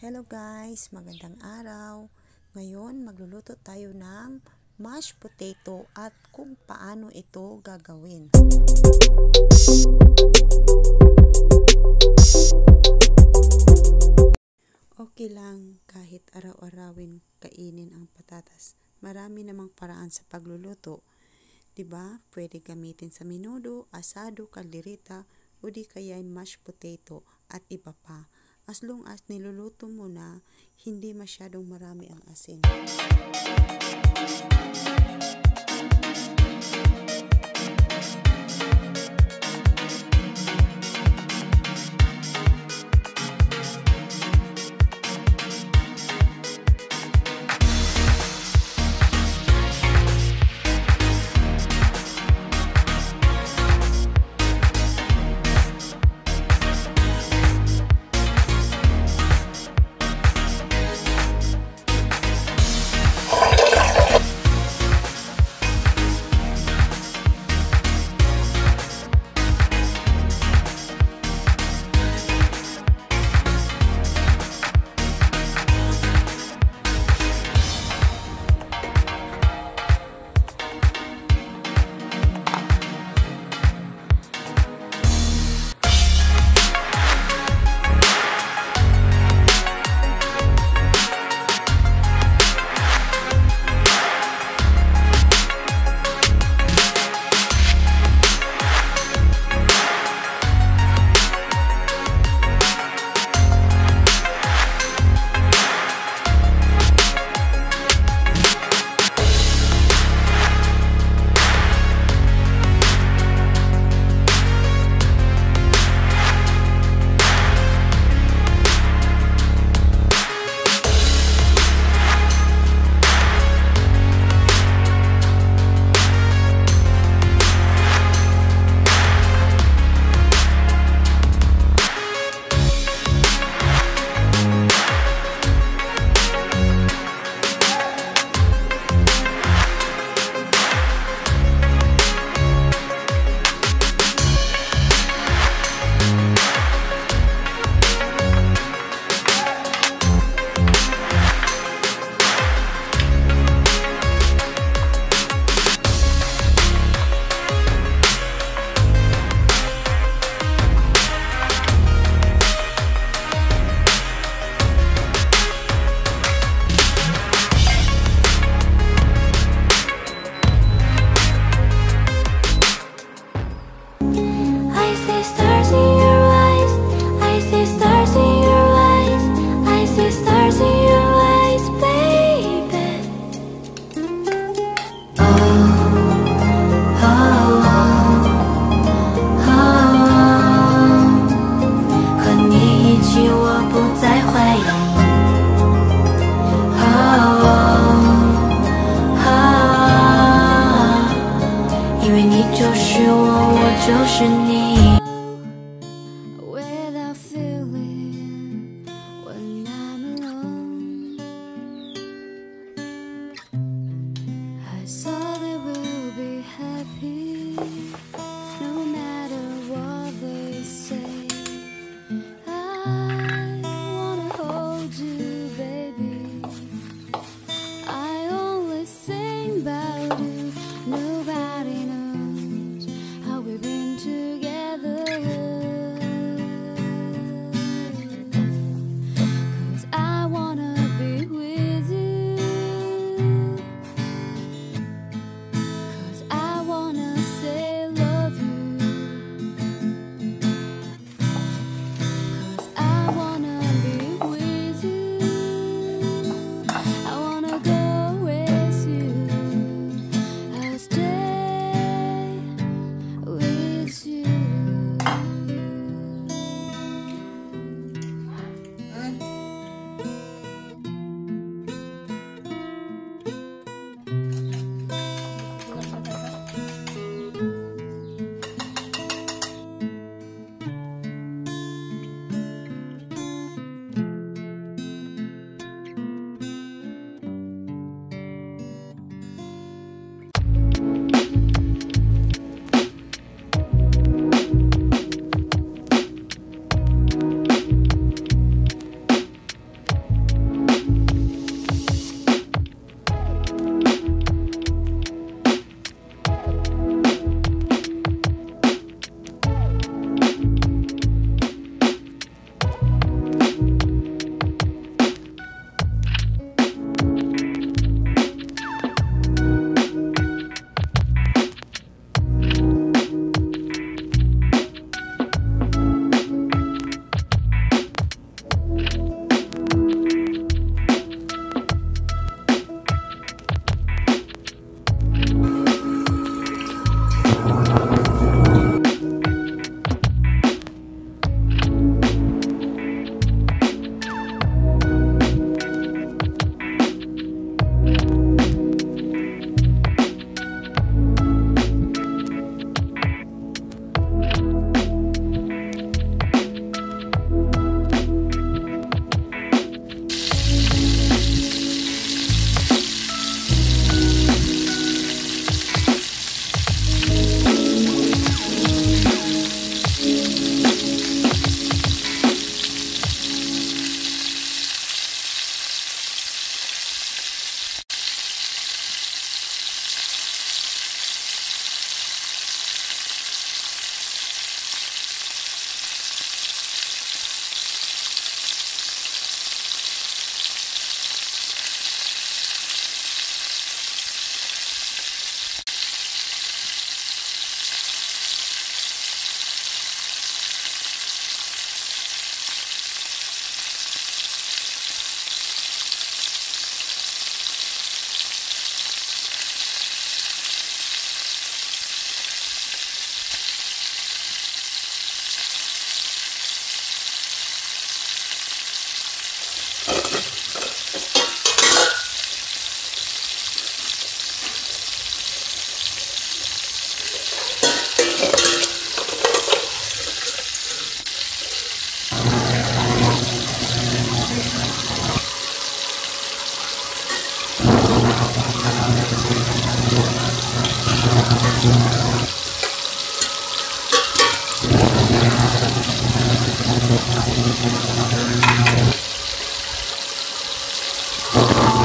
Hello guys, magandang araw. Ngayon magluluto tayo ng mashed potato at kung paano ito gagawin. Okay lang kahit araw-arawin kainin ang patatas. Marami namang paraan sa pagluluto. 'Di ba? Pwede gamitin sa menudo, asado, kaldereta o di kaya mashed potato at iba pa. As long as niluluto mo na, hindi masyadong marami ang asin.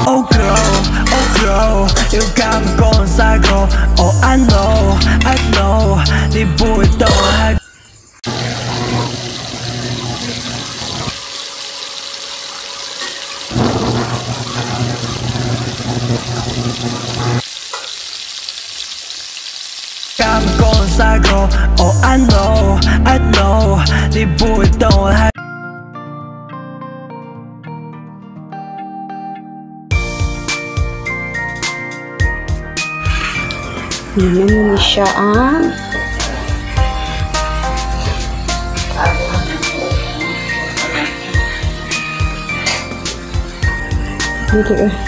Oh girl, oh girl, you got me going psycho. Oh I know, I know, đi bụi đâu hay Got going psycho. Oh I know, I know, đi bụi đâu hay 还。Namumuni siya ang Dito eh.